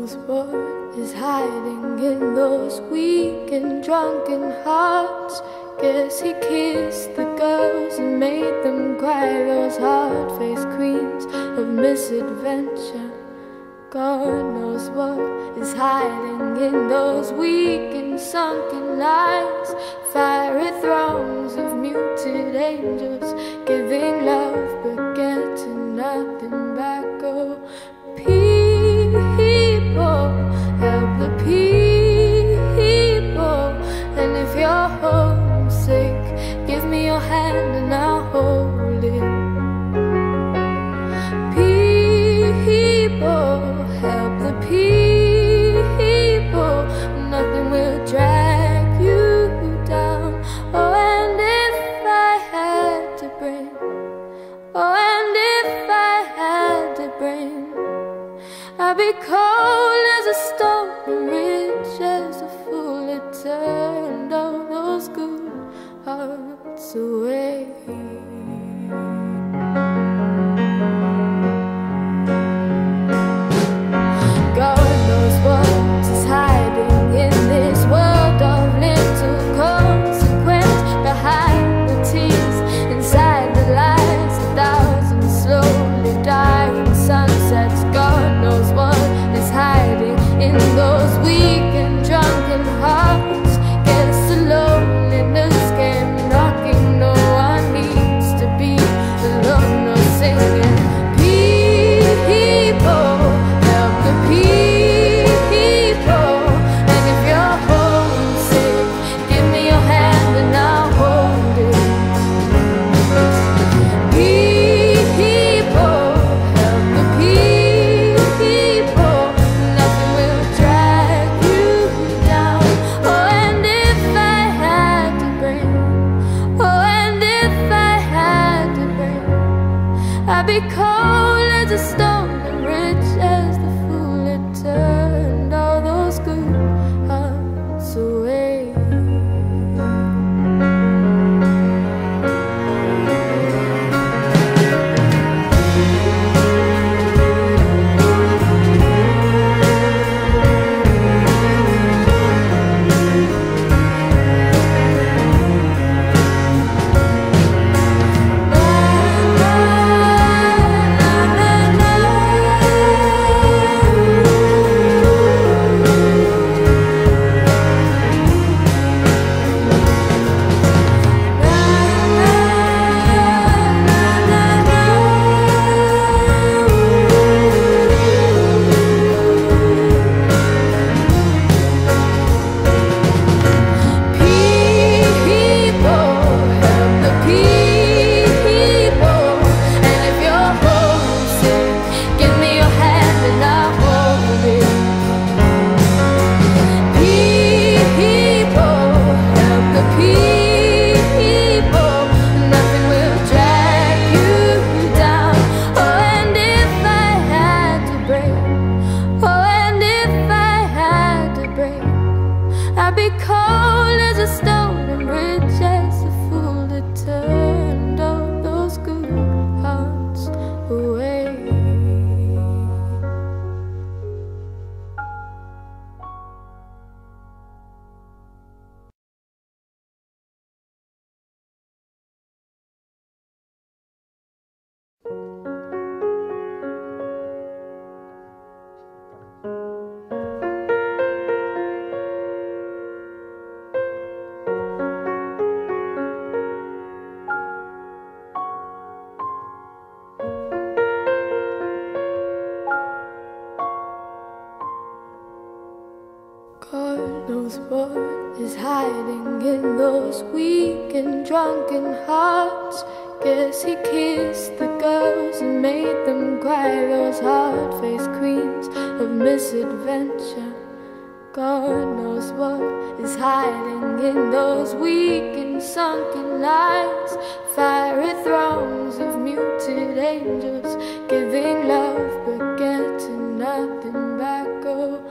knows what is hiding in those weak and drunken hearts. Guess he kissed the girls and made them cry, those hard faced queens of misadventure. God knows what is hiding in those weak and sunken lines. Fiery throngs of muted angels giving love oh, and if I had to bring, I'd be cold as a stone and rich as a fool. It turned all those good hearts away. God knows what is hiding in those weak and drunken hearts. Guess he kissed the girls and made them cry, those hard faced queens of misadventure. God knows what is hiding in those weak and sunken lines. Fiery throngs of muted angels giving love but getting nothing back. Oh,